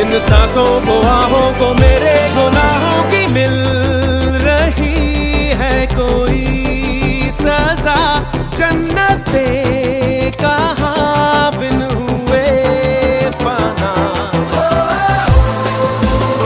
इन सांसों को आहों को मेरे गुनाहों की मिल रही है कोई सजा जन्नत।